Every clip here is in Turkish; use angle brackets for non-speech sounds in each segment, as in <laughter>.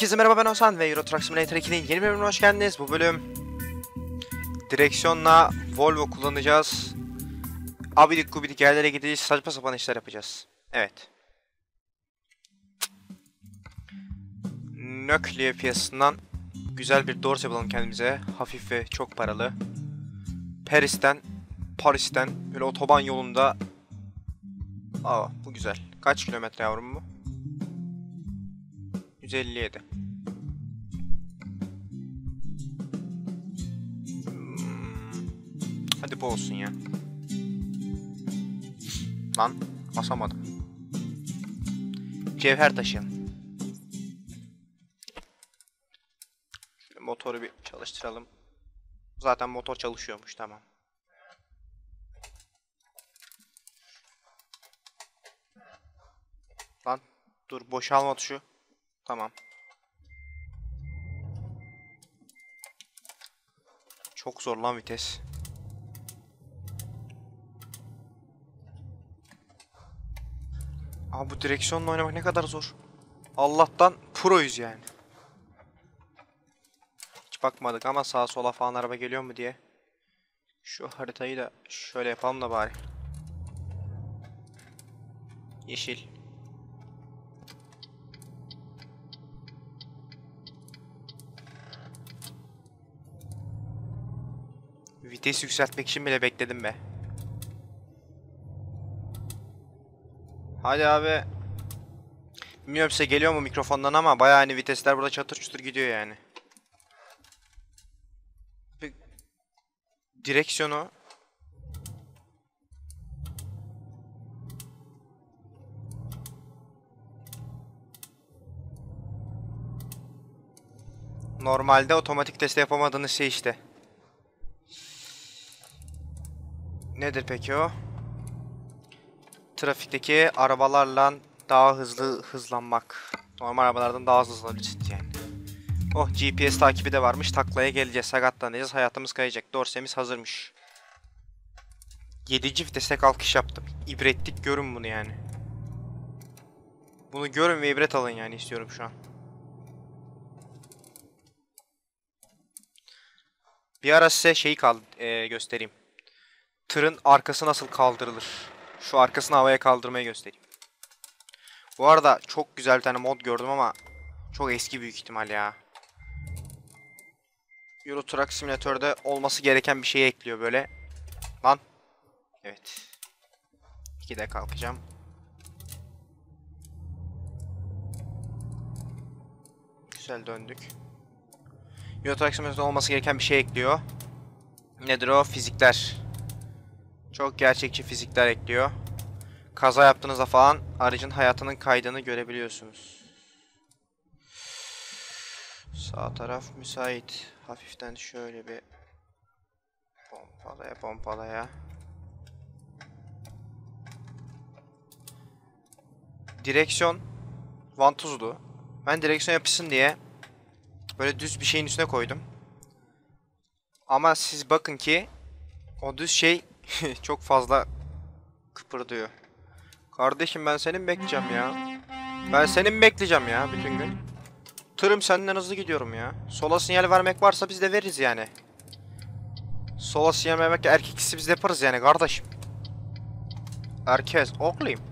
Herkese merhaba ben Ozan ve Euro Truck Simulator 2'nin yeni bölümüne hoş geldiniz. Bu bölüm direksiyonla Volvo kullanacağız. Abidik gubidik yerlere gideceğiz, saçma sapan işler yapacağız. Evet. Nökliye piyasasından güzel bir Dorse bulalım kendimize. Hafif ve çok paralı. Paris'ten, Paris'ten böyle otoban yolunda Aa bu güzel. Kaç kilometre yavrum bu? 157. Hmm. Hadi bu olsun ya. Lan basamadım. Cevher taşıyalım. Şöyle motoru bir çalıştıralım. Zaten motor çalışıyormuş tamam. Lan dur boşalma tuşu. Tamam. Çok zor lan vites. Abi bu direksiyonla oynamak ne kadar zor. Allah'tan proyuz yani. Hiç bakmadık ama sağa sola falan araba geliyor mu diye. Şu haritayı da şöyle yapalım da bari. Yeşil. Vites yükseltmek için bile bekledim be. Hadi abi. Bilmiyorum size geliyor mu mikrofondan ama bayağı hani vitesler burada çatır çutur gidiyor yani. Direksiyonu Normalde otomatik teste yapamadığınız şey işte. Nedir peki o? Trafikteki arabalarla daha hızlı hızlanmak. Normal arabalardan daha hızlı hızlanabilirsiniz yani. Oh GPS takibi de varmış. Taklaya geleceğiz. Sakatlanacağız. Hayatımız kayacak. Dorsemiz hazırmış. 7. vitese kalkış yaptım. İbretlik görün bunu yani. Bunu görün ve ibret alın yani istiyorum şu an. Bir ara size şeyi kal e, göstereyim tırın arkası nasıl kaldırılır? Şu arkasını havaya kaldırmayı göstereyim. Bu arada çok güzel bir tane mod gördüm ama çok eski büyük ihtimal ya. Euro Truck Simulator'da olması gereken bir şey ekliyor böyle. Lan. Evet. 2'de kalkacağım. Güzel döndük. Euro Truck Simulator'da olması gereken bir şey ekliyor. Nedir o? Fizikler. Çok gerçekçi fizikler ekliyor. Kaza yaptığınızda falan aracın hayatının kaydını görebiliyorsunuz. Sağ taraf müsait. Hafiften şöyle bir pompalaya pompalaya. Direksiyon vantuzlu. Ben direksiyon yapısın diye böyle düz bir şeyin üstüne koydum. Ama siz bakın ki o düz şey <laughs> çok fazla kıpırdıyor. Kardeşim ben senin bekleyeceğim ya. Ben senin bekleyeceğim ya bütün gün. Tırım senden hızlı gidiyorum ya. Sola sinyal vermek varsa biz de veririz yani. Sola sinyal vermek erkeksi biz de yaparız yani kardeşim. Herkes okluyum.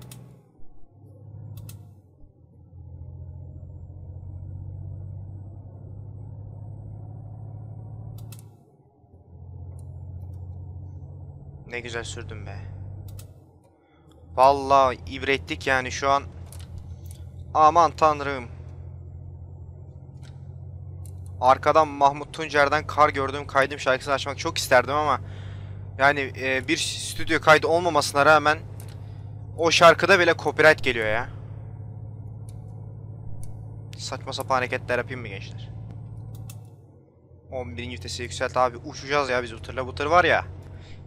Ne güzel sürdüm be. Vallahi ibretlik yani şu an. Aman tanrım. Arkadan Mahmut Tuncer'den kar gördüğüm kaydım şarkısını açmak çok isterdim ama yani e, bir stüdyo kaydı olmamasına rağmen o şarkıda bile copyright geliyor ya. Saçma sapan hareketler yapayım mı gençler? 11. vitesi yükselt abi uçacağız ya biz bu tırla bu tır var ya.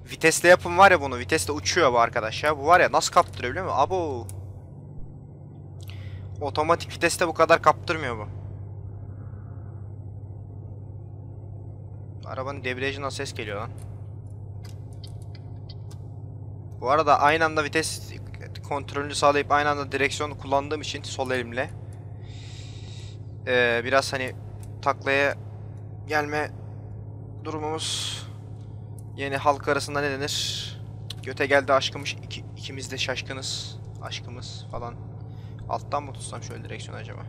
Vitesle yapın var ya bunu. Vitesle uçuyor bu arkadaş ya. Bu var ya nasıl kaptırıyor biliyor musun? Abo. Otomatik viteste bu kadar kaptırmıyor bu. Arabanın debriyajından ses geliyor lan. Bu arada aynı anda vites kontrolünü sağlayıp aynı anda direksiyon kullandığım için sol elimle Ee, biraz hani taklaya gelme durumumuz yeni halk arasında ne denir? Göte geldi aşkımış. İki, ikimiz de şaşkınız. Aşkımız falan. Alttan mı tutsam şöyle direksiyon acaba?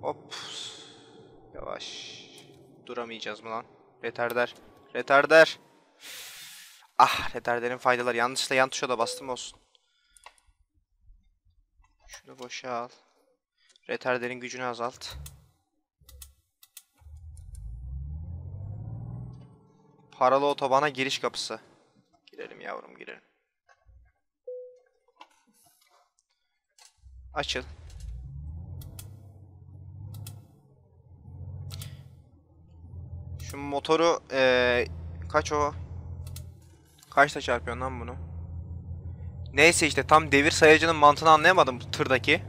Hop. Yavaş. Duramayacağız mı lan? Retarder. Retarder. Ah retarderin faydaları. Yanlışlıkla yan tuşa da bastım olsun. Şunu boşa al. Retarderin gücünü azalt. Paralı otobana giriş kapısı. Girelim yavrum girelim. Açıl. Şu motoru eee kaç o? Kaçta çarpıyorsun lan bunu? Neyse işte tam devir sayacının mantığını anlayamadım bu tırdaki.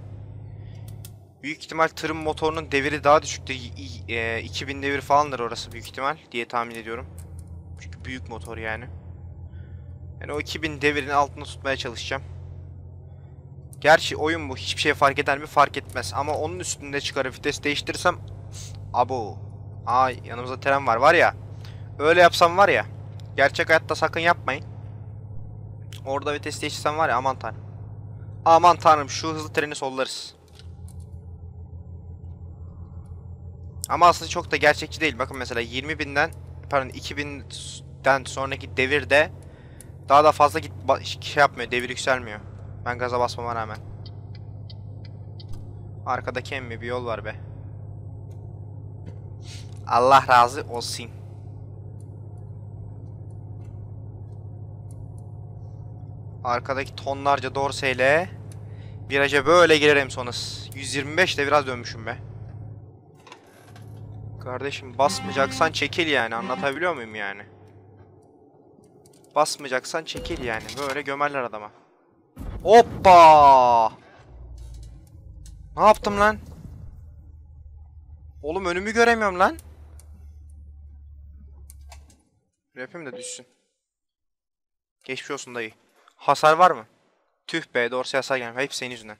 Büyük ihtimal tırın motorunun deviri daha y- eee, 2000 devir falandır orası büyük ihtimal diye tahmin ediyorum. Çünkü büyük motor yani. Yani o 2000 devirin altında tutmaya çalışacağım. Gerçi oyun bu. Hiçbir şey fark eder mi? Fark etmez. Ama onun üstünde çıkarıp vites değiştirirsem... Abo. Aa yanımızda tren var. Var ya. Öyle yapsam var ya. Gerçek hayatta sakın yapmayın. Orada vites değiştirsem var ya aman tanrım. Aman tanrım şu hızlı treni sollarız. Ama aslında çok da gerçekçi değil. Bakın mesela 20.000'den pardon 2000'den sonraki devirde daha da fazla git şey yapmıyor. Devir yükselmiyor. Ben gaza basmama rağmen. Arkadaki emmi bir yol var be. Allah razı olsun. Arkadaki tonlarca dorseyle viraja böyle girerim sonuz. 125 de biraz dönmüşüm be. Kardeşim basmayacaksan çekil yani anlatabiliyor muyum yani? Basmayacaksan çekil yani böyle gömerler adama. Hoppa! Ne yaptım lan? Oğlum önümü göremiyorum lan. Yapayım da düşsün. Geçmiş olsun dayı. Hasar var mı? Tüh be doğrusu hasar gelmiyor. Hep senin yüzünden.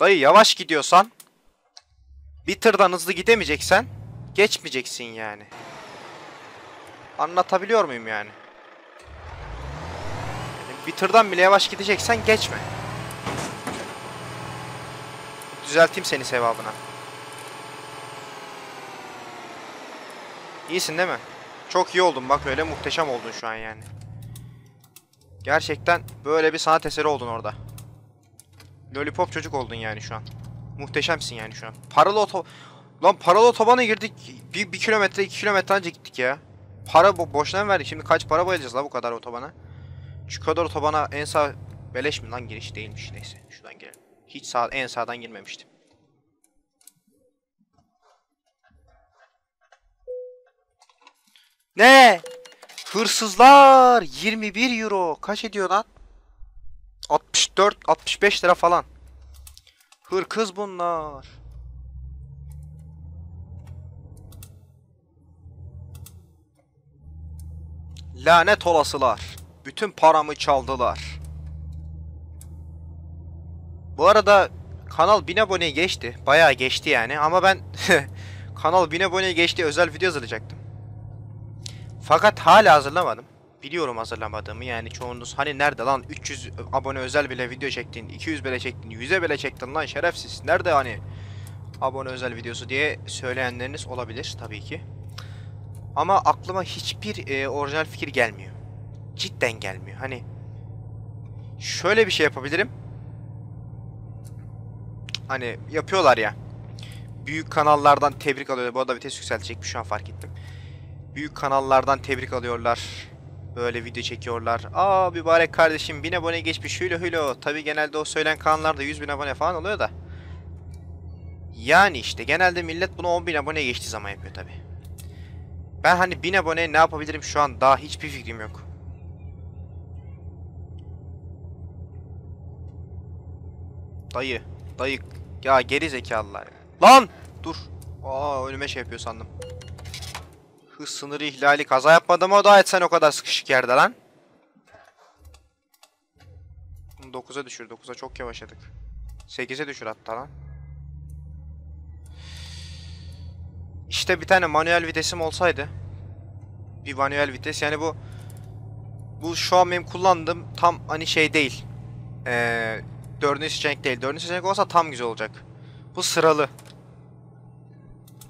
Dayı yavaş gidiyorsan bir tırdan hızlı gidemeyeceksen geçmeyeceksin yani. Anlatabiliyor muyum yani? Bir tırdan bile yavaş gideceksen geçme. Düzelteyim seni sevabına. İyisin değil mi? Çok iyi oldun bak öyle muhteşem oldun şu an yani. Gerçekten böyle bir sanat eseri oldun orada. Lollipop çocuk oldun yani şu an. Muhteşemsin yani şu an. Paralı oto... Lan paralı otobana girdik. Bir, bir kilometre, iki kilometre önce gittik ya. Para bo boşuna mı verdik? Şimdi kaç para bayılacağız la bu kadar otobana? Şu kadar otobana en sağ... Beleş mi lan giriş değilmiş neyse. Şuradan girelim. Hiç sağ, en sağdan girmemiştim. Ne? Hırsızlar 21 euro. Kaç ediyor lan? 64 65 lira falan. Hırkız bunlar. Lanet olasılar. Bütün paramı çaldılar. Bu arada kanal 1000 aboneye geçti. Bayağı geçti yani ama ben <laughs> kanal 1000 aboneye geçti özel video hazırlayacaktım. Fakat hala hazırlamadım. Biliyorum hazırlamadığımı yani çoğunuz hani nerede lan 300 abone özel bile video çektin, 200 bile çektin, 100'e bile çektin lan şerefsiz. Nerede hani abone özel videosu diye söyleyenleriniz olabilir tabii ki. Ama aklıma hiçbir e, orijinal fikir gelmiyor. Cidden gelmiyor. Hani şöyle bir şey yapabilirim. Hani yapıyorlar ya. Büyük kanallardan tebrik alıyorlar. Bu arada vites yükseltecekmiş şu an fark ettim. Büyük kanallardan tebrik alıyorlar. Böyle video çekiyorlar. Aa mübarek kardeşim 1000 abone geçmiş hülo hülo. Tabi genelde o söylen kanallarda 100 bin abone falan oluyor da. Yani işte genelde millet bunu 10 bin abone geçtiği zaman yapıyor tabi. Ben hani 1000 abone ne yapabilirim şu an daha hiçbir fikrim yok. Dayı. Dayı. Ya geri zekalılar. Lan! Dur. Aa önüme şey yapıyor sandım. Hız sınırı ihlali kaza yapmadım o da etsen o kadar sıkışık yerde lan. 9'a düşür. 9'a çok yavaşladık. 8'e düşür hatta lan. İşte bir tane manuel vitesim olsaydı. Bir manuel vites yani bu bu şu an benim kullandığım tam hani şey değil. Ee, dördüncü seçenek değil. Dördüncü seçenek olsa tam güzel olacak. Bu sıralı.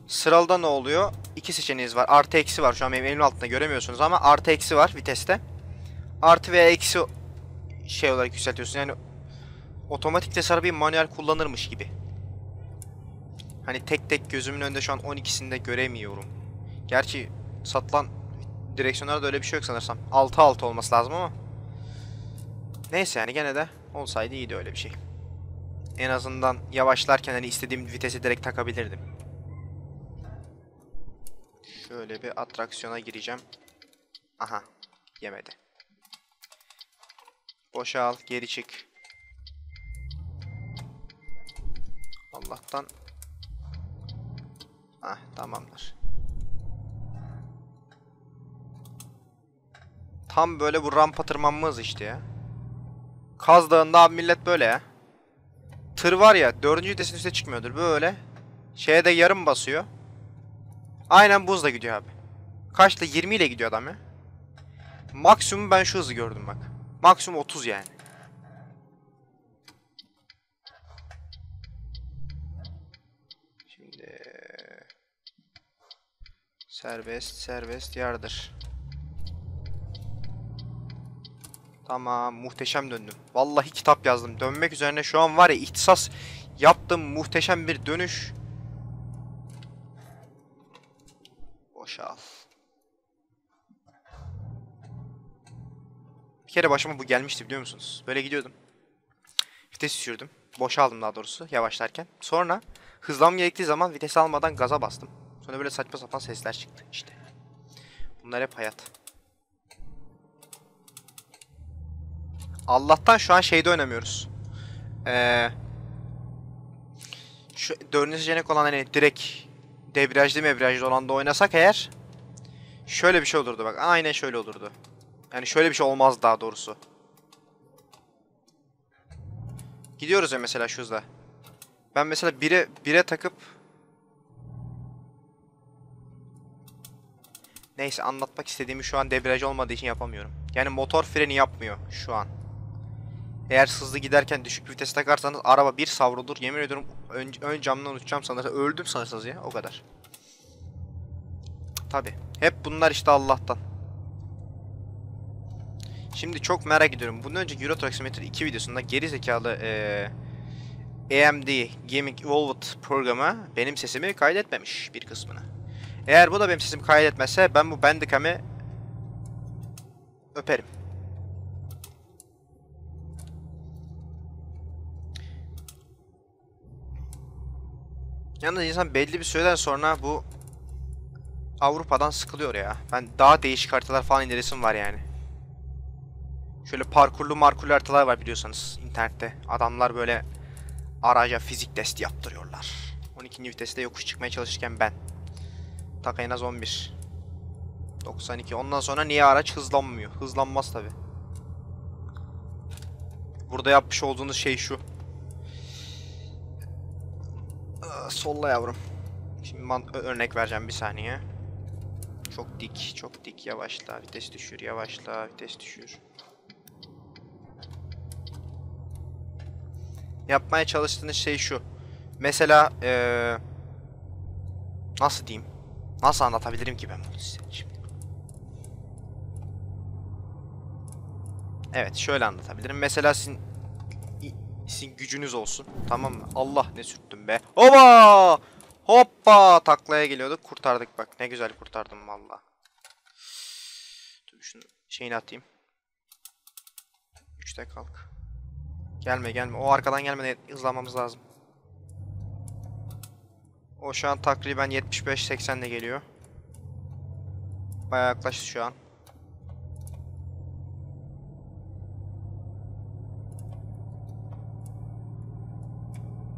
Sıralıda ne oluyor? İki seçeneğiniz var. Artı eksi var. Şu an benim elimin altında göremiyorsunuz ama artı eksi var viteste. Artı veya eksi şey olarak yükseltiyorsun. Yani otomatik tasarı bir manuel kullanırmış gibi. Hani tek tek gözümün önünde şu an 12'sini de göremiyorum. Gerçi satılan direksiyonlarda öyle bir şey yok sanırsam. 6-6 olması lazım ama. Neyse yani gene de olsaydı iyiydi öyle bir şey. En azından yavaşlarken hani istediğim vitesi direkt takabilirdim. Şöyle bir atraksiyona gireceğim. Aha. Yemedi. Boşal. Geri çık. Allah'tan. Ah tamamdır. Tam böyle bu rampa tırmanma hızı işte ya. Kaz Dağı'nda abi millet böyle ya. Tır var ya dördüncü vitesin üstüne çıkmıyordur böyle. Şeye de yarım basıyor. Aynen buzla gidiyor abi. Kaçla 20 ile gidiyor adam ya. Maksimum ben şu hızı gördüm bak. Maksimum 30 yani. Şimdi serbest serbest yardır. Tamam muhteşem döndüm. Vallahi kitap yazdım. Dönmek üzerine şu an var ya ihtisas yaptım muhteşem bir dönüş. Boşal. Bir kere başıma bu gelmişti biliyor musunuz? Böyle gidiyordum. Vites düşürdüm. Boşaldım daha doğrusu yavaşlarken. Sonra hızlanmam gerektiği zaman vites almadan gaza bastım. Sonra böyle saçma sapan sesler çıktı işte. Bunlar hep hayat. Allah'tan şu an şeyde oynamıyoruz. Ee, şu dördüncü seçenek olan hani direkt debriyajlı mebriyajlı olan da oynasak eğer şöyle bir şey olurdu bak. Aynen şöyle olurdu. Yani şöyle bir şey olmaz daha doğrusu. Gidiyoruz ya mesela şu hızla. Ben mesela 1'e 1'e takıp Neyse anlatmak istediğimi şu an debriyaj olmadığı için yapamıyorum. Yani motor freni yapmıyor şu an. Eğer hızlı giderken düşük vites takarsanız araba bir savrulur. Yemin ediyorum ön, ön camdan uçacağım sanırsa öldüm sanırsınız ya o kadar. Tabi. Hep bunlar işte Allah'tan. Şimdi çok merak ediyorum. Bundan önce Euro Simulator 2 videosunda geri zekalı ee, AMD Gaming Evolved programı benim sesimi kaydetmemiş bir kısmını. Eğer bu da benim sesimi kaydetmezse ben bu Bandicam'i öperim. Yalnız insan belli bir süreden sonra bu Avrupa'dan sıkılıyor ya. Ben daha değişik haritalar falan indiresim var yani. Şöyle parkurlu markurlu haritalar var biliyorsanız internette. Adamlar böyle araca fizik testi yaptırıyorlar. 12. viteste yokuş çıkmaya çalışırken ben. Tak en az 11. 92. Ondan sonra niye araç hızlanmıyor? Hızlanmaz tabi. Burada yapmış olduğunuz şey şu. Aa, Solla yavrum. Şimdi ö- örnek vereceğim bir saniye. Çok dik, çok dik. Yavaşla, vites düşür, yavaşla, vites düşür. Yapmaya çalıştığınız şey şu. Mesela eee nasıl diyeyim? Nasıl anlatabilirim ki ben bunu size şimdi? Evet, şöyle anlatabilirim. Mesela sizin sizin gücünüz olsun. Tamam mı? Allah ne sürttüm be. Hopa! Hoppa! Taklaya geliyorduk. Kurtardık bak. Ne güzel kurtardım valla. Dur şunu şeyini atayım. Üçte kalk. Gelme gelme. O arkadan gelmeden hızlanmamız lazım. O şu an takriben 75-80 ile geliyor. Bayağı yaklaştı şu an.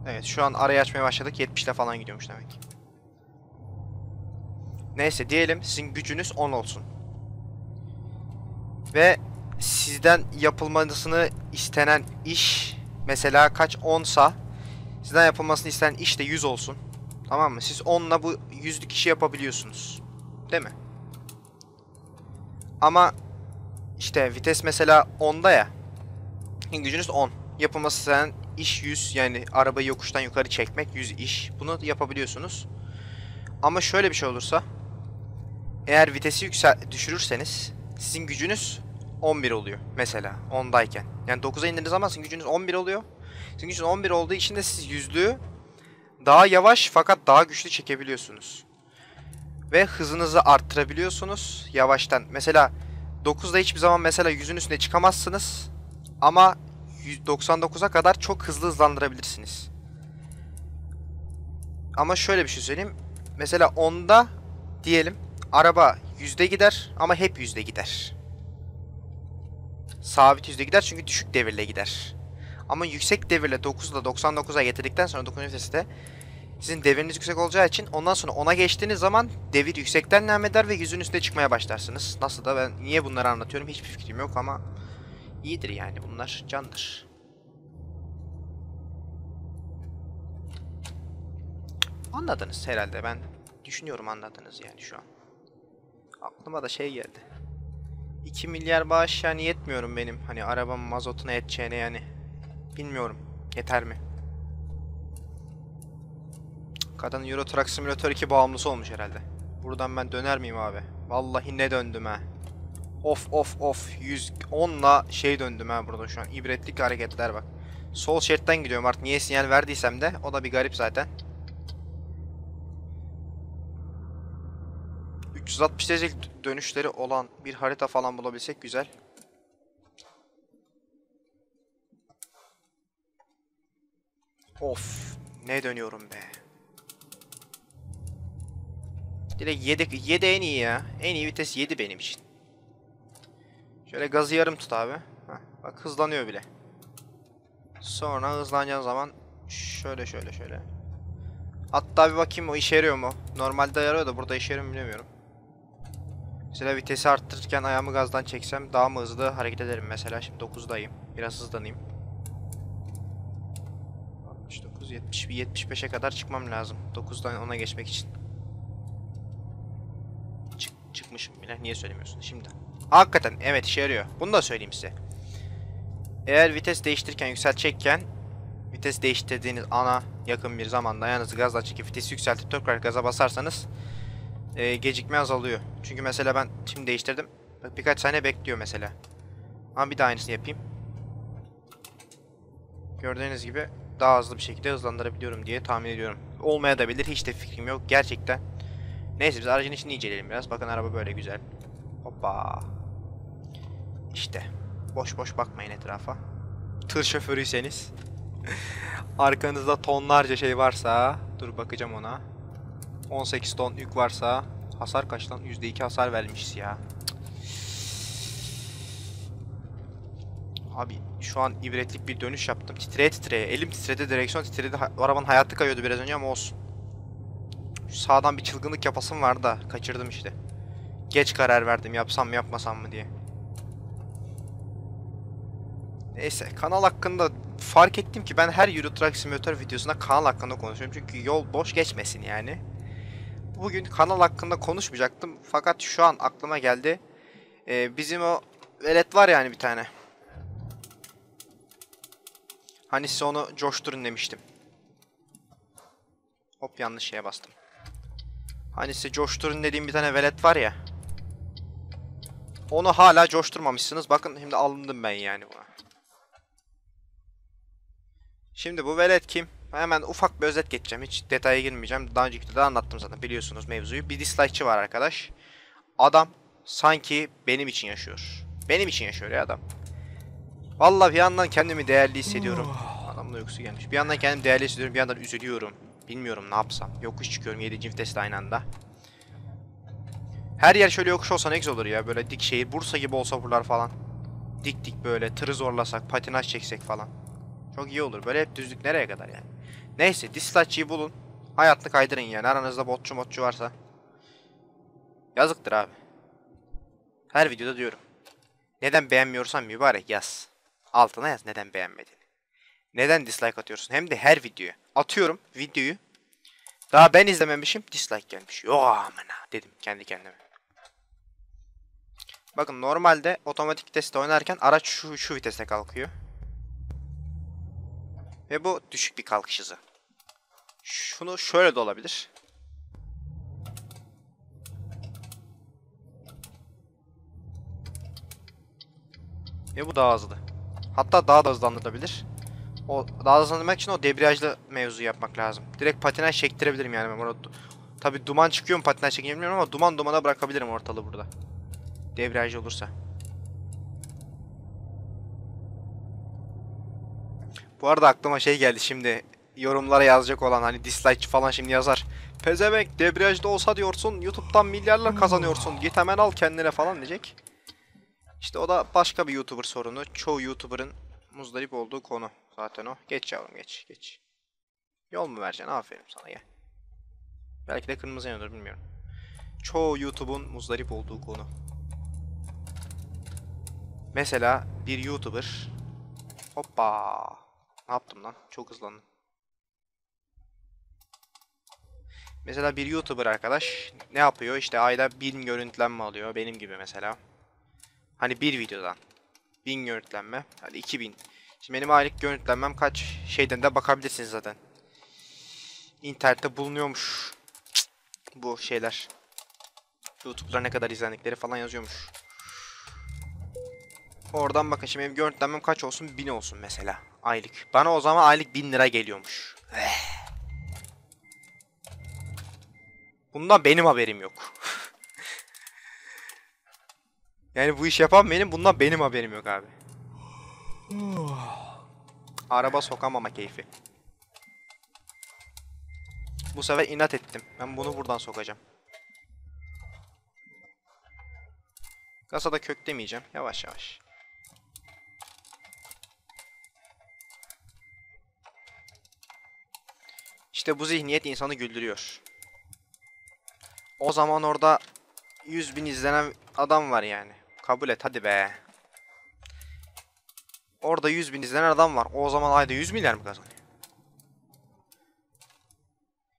Evet şu an arayı açmaya başladık. 70 ile falan gidiyormuş demek. Neyse diyelim sizin gücünüz 10 olsun. Ve sizden yapılmasını istenen iş mesela kaç 10'sa sizden yapılmasını istenen iş de 100 olsun. Tamam mı? Siz 10'la bu 100'lük işi yapabiliyorsunuz. Değil mi? Ama işte vites mesela 10'da ya. Gücünüz 10. Yapılması istenen iş 100 yani arabayı yokuştan yukarı çekmek 100 iş. Bunu yapabiliyorsunuz. Ama şöyle bir şey olursa eğer vitesi yüksel düşürürseniz sizin gücünüz 11 oluyor mesela 10'dayken. Yani 9'a indiğiniz zaman sizin gücünüz 11 oluyor. Sizin gücünüz 11 olduğu için de siz yüzlüğü daha yavaş fakat daha güçlü çekebiliyorsunuz. Ve hızınızı arttırabiliyorsunuz yavaştan. Mesela 9'da hiçbir zaman mesela yüzün üstüne çıkamazsınız. Ama 99'a kadar çok hızlı hızlandırabilirsiniz. Ama şöyle bir şey söyleyeyim. Mesela 10'da diyelim araba yüzde gider ama hep yüzde gider. Sabit yüzde gider çünkü düşük devirle gider. Ama yüksek devirle 9'da 99'a getirdikten sonra 9. viteste sizin deviriniz yüksek olacağı için ondan sonra 10'a geçtiğiniz zaman devir yüksekten devam eder ve yüzün üstüne çıkmaya başlarsınız. Nasıl da ben niye bunları anlatıyorum hiçbir fikrim yok ama iyidir yani bunlar candır. Anladınız herhalde ben düşünüyorum anladınız yani şu an. Aklıma da şey geldi. 2 milyar bağış yani yetmiyorum benim hani arabamın mazotuna yeteceğine yani. Bilmiyorum. Yeter mi? Kadın Euro Truck Simulator 2 bağımlısı olmuş herhalde. Buradan ben döner miyim abi? Vallahi ne döndüm ha. Of of of 110'la şey döndüm ha burada şu an. İbretlik hareketler bak. Sol şeritten gidiyorum artık niye sinyal verdiysem de o da bir garip zaten. 360 derecelik dönüşleri olan bir harita falan bulabilsek güzel. Of ne dönüyorum be. Direkt 7, 7 en iyi ya. En iyi vites 7 benim için. Şöyle gazı yarım tut abi. Heh, bak hızlanıyor bile. Sonra hızlanacağın zaman şöyle şöyle şöyle. Hatta bir bakayım o işe yarıyor mu? Normalde yarıyor da burada işe yarıyor mu bilmiyorum. Mesela vitesi arttırırken ayağımı gazdan çeksem daha mı hızlı hareket ederim mesela. Şimdi 9'dayım. Biraz hızlanayım. 69, 70, 75'e kadar çıkmam lazım. 9'dan 10'a geçmek için. Çık, çıkmışım bile. Niye söylemiyorsun şimdi? Hakikaten evet işe yarıyor. Bunu da söyleyeyim size. Eğer vites değiştirirken yükseltecekken vites değiştirdiğiniz ana yakın bir zamanda ayağınızı gazdan çekip vitesi yükseltip tekrar gaza basarsanız e, gecikme azalıyor. Çünkü mesela ben şimdi değiştirdim. Bak birkaç saniye bekliyor mesela. Ama bir daha aynısını yapayım. Gördüğünüz gibi daha hızlı bir şekilde hızlandırabiliyorum diye tahmin ediyorum. Olmaya da bilir. Hiç de fikrim yok. Gerçekten. Neyse biz aracın içini inceleyelim biraz. Bakın araba böyle güzel. Hoppa. İşte. Boş boş bakmayın etrafa. Tır şoförüyseniz. <laughs> Arkanızda tonlarca şey varsa. Dur bakacağım ona. 18 ton yük varsa. Hasar kaç lan? %2 hasar vermişiz ya. Abi şu an ibretlik bir dönüş yaptım. Titreye titreye. Elim titredi, direksiyon titredi. Ha arabanın hayatı kayıyordu biraz önce ama olsun. Şu sağdan bir çılgınlık yapasım vardı da kaçırdım işte. Geç karar verdim yapsam mı yapmasam mı diye. Neyse kanal hakkında fark ettim ki ben her Euro Truck Simulator videosunda kanal hakkında konuşuyorum. Çünkü yol boş geçmesin yani. Bugün kanal hakkında konuşmayacaktım. Fakat şu an aklıma geldi. Ee, bizim o velet var yani bir tane. Hani size onu coşturun demiştim. Hop yanlış şeye bastım. Hani size coşturun dediğim bir tane velet var ya. Onu hala coşturmamışsınız. Bakın şimdi alındım ben yani buna. Şimdi bu velet kim? Hemen ufak bir özet geçeceğim. Hiç detaya girmeyeceğim. Daha önceki de anlattım zaten biliyorsunuz mevzuyu. Bir dislike'çı var arkadaş. Adam sanki benim için yaşıyor. Benim için yaşıyor ya adam. Vallahi bir yandan kendimi değerli hissediyorum. Adamın uykusu gelmiş. Bir yandan kendimi değerli hissediyorum. Bir yandan üzülüyorum. Bilmiyorum ne yapsam. Yokuş çıkıyorum 7. viteste aynı anda. Her yer şöyle yokuş olsa ne güzel olur ya. Böyle dik şehir. Bursa gibi olsa buralar falan. Dik dik böyle. Tırı zorlasak. Patinaj çeksek falan. Çok iyi olur. Böyle hep düzlük nereye kadar yani. Neyse dislike'çıyı bulun. Hayatını kaydırın yani. Aranızda botçu motçu varsa. Yazıktır abi. Her videoda diyorum. Neden beğenmiyorsan mübarek yaz. Altına yaz neden beğenmediğini. Neden dislike atıyorsun? Hem de her videoya. Atıyorum videoyu. Daha ben izlememişim. Dislike gelmiş. Yo amına dedim kendi kendime. Bakın normalde otomatik viteste oynarken araç şu, şu viteste kalkıyor. Ve bu düşük bir kalkış hızı. Şunu şöyle de olabilir. Ve bu daha hızlı. Hatta daha da hızlandırılabilir. O daha hızlandırmak için o debriyajlı mevzu yapmak lazım. Direkt patinaj çektirebilirim yani ben orada. Tabi duman çıkıyor mu patinaj çekeyim ama duman dumana bırakabilirim ortalığı burada. Debriyaj olursa. Bu arada aklıma şey geldi şimdi. Yorumlara yazacak olan hani dislike falan şimdi yazar. Pezevenk debriyajda olsa diyorsun YouTube'dan milyarlar kazanıyorsun. Git hemen al kendine falan diyecek. İşte o da başka bir YouTuber sorunu. Çoğu YouTuber'ın muzdarip olduğu konu zaten o. Geç yavrum geç geç. Yol mu vereceksin? Aferin sana gel. Belki de kırmızı yanıyordur bilmiyorum. Çoğu YouTube'un muzdarip olduğu konu. Mesela bir YouTuber Hoppa. Ne yaptım lan? Çok hızlandım. Mesela bir YouTuber arkadaş ne yapıyor? İşte ayda 1000 görüntülenme alıyor. Benim gibi mesela. Hani bir videodan. 1000 görüntülenme. Hadi 2000. Şimdi benim aylık görüntülenmem kaç? Şeyden de bakabilirsiniz zaten. İnternette bulunuyormuş. Bu şeyler. YouTube'da ne kadar izlendikleri falan yazıyormuş. Oradan bakın şimdi benim görüntülenmem kaç olsun? 1000 olsun mesela. Aylık. Bana o zaman aylık 1000 lira geliyormuş. Bundan benim haberim yok. <laughs> yani bu iş yapan benim, bundan benim haberim yok abi. Araba sokamama keyfi. Bu sefer inat ettim. Ben bunu buradan sokacağım. Kasada kök demeyeceğim. Yavaş yavaş. İşte bu zihniyet insanı güldürüyor. O zaman orada 100 bin izlenen adam var yani. Kabul et hadi be. Orada 100 bin izlenen adam var. O zaman ayda 100 milyar mı kazanıyor?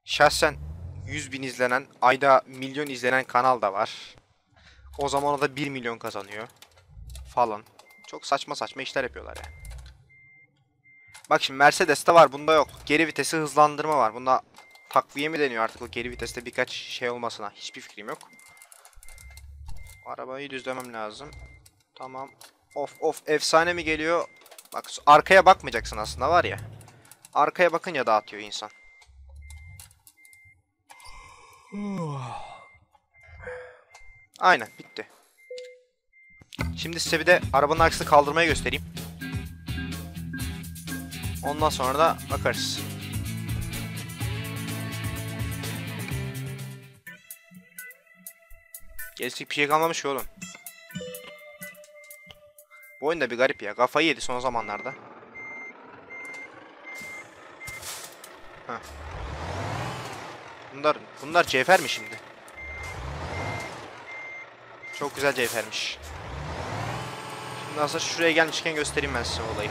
Şahsen 100 bin izlenen, ayda milyon izlenen kanal da var. O zaman o da 1 milyon kazanıyor. Falan. Çok saçma saçma işler yapıyorlar yani. Bak şimdi Mercedes'te var bunda yok. Geri vitesi hızlandırma var. Bunda takviye mi deniyor artık o geri viteste birkaç şey olmasına. Hiçbir fikrim yok. Arabayı düzlemem lazım. Tamam. Of of efsane mi geliyor? Bak arkaya bakmayacaksın aslında var ya. Arkaya bakınca dağıtıyor insan. Aynen bitti. Şimdi size bir de arabanın arkasını kaldırmayı göstereyim. Ondan sonra da bakarız. Bir şey kalmamış ki oğlum. Bu oyun da bir garip ya. Kafayı yedi son zamanlarda. Heh. Bunlar, bunlar cevher mi şimdi? Çok güzel cevhermiş. Şimdi aslında şuraya gelmişken göstereyim ben size olayı.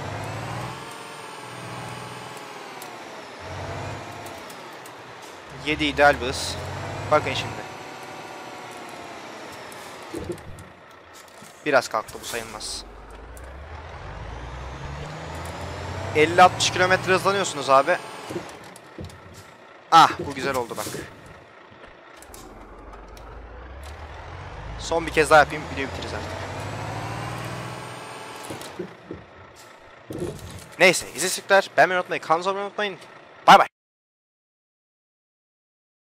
Yedi ideal bir hız. Bakın şimdi. Biraz kalktı bu sayılmaz. 50-60 kilometre hızlanıyorsunuz abi. Ah bu güzel oldu bak. Son bir kez daha yapayım videoyu bitiririz artık. Neyse izleyiciler beğenmeyi unutmayın. Kanalımıza abone unutmayın.